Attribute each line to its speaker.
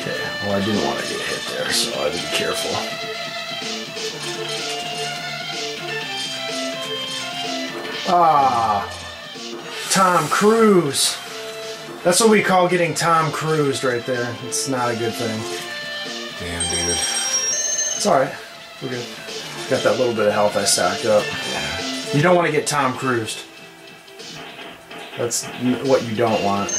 Speaker 1: Okay, well I didn't want to get hit there, so I had to be careful. Ah, Tom Cruise. That's what we call getting Tom Cruised right there. It's not a good thing.
Speaker 2: Damn, dude.
Speaker 1: It's alright. We're good. Got that little bit of health I stacked up. You don't want to get Tom Cruised. That's what you don't want.